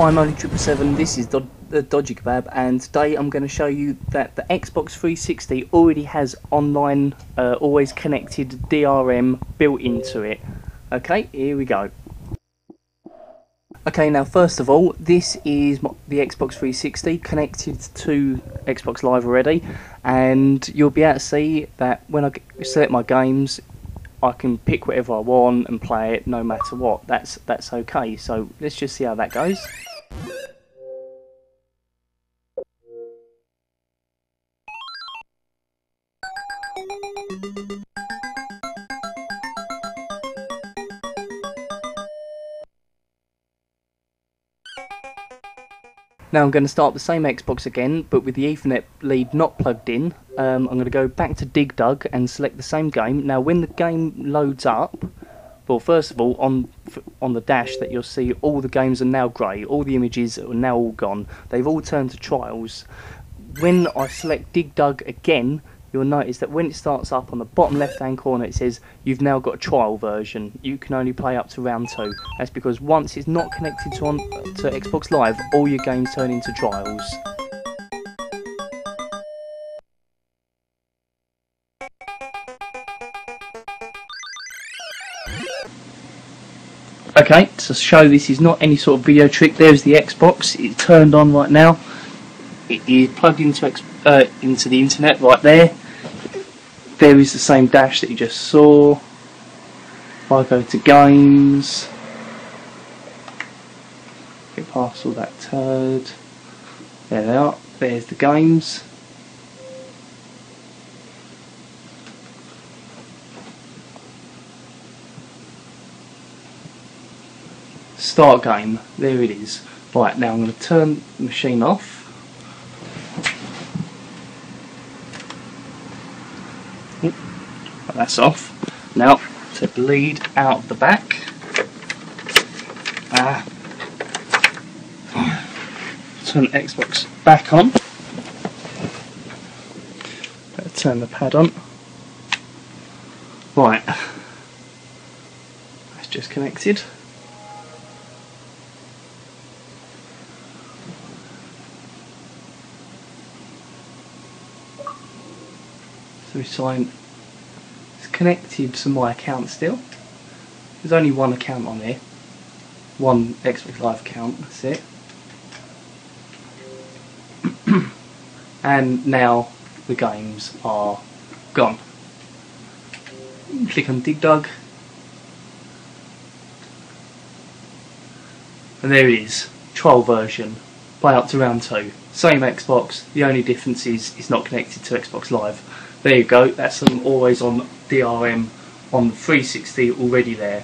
I'm only Triple Seven. This is the Dodgy Kebab, and today I'm going to show you that the Xbox 360 already has online, uh, always connected DRM built into it. Okay, here we go. Okay, now first of all, this is the Xbox 360 connected to Xbox Live already, and you'll be able to see that when I select my games, I can pick whatever I want and play it no matter what. That's that's okay. So let's just see how that goes. Now I'm going to start the same Xbox again, but with the Ethernet lead not plugged in. Um, I'm going to go back to Dig Dug and select the same game. Now when the game loads up, well first of all on on the dash that you'll see all the games are now grey, all the images are now all gone. They've all turned to trials. When I select Dig Dug again, you'll notice that when it starts up on the bottom left hand corner it says you've now got a trial version. You can only play up to round two. That's because once it's not connected to, on, to Xbox Live all your games turn into trials. Okay, to show this is not any sort of video trick, there's the Xbox, it's turned on right now. It is plugged into, uh, into the internet right there there is the same dash that you just saw. If I go to games, get past all that turd. There they are. There's the games. Start game. There it is. Right, now I'm going to turn the machine off. That's off. Now to bleed out the back. Ah. Turn the Xbox back on. Better Turn the pad on. Right. That's just connected. So sign it's connected to my account still. There's only one account on there. One Xbox Live account, that's it. and now the games are gone. Click on Dig Dug. And there it is, trial version, play up to round 2. Same Xbox, the only difference is it's not connected to Xbox Live. There you go, that's some always on DRM on the 360 already there.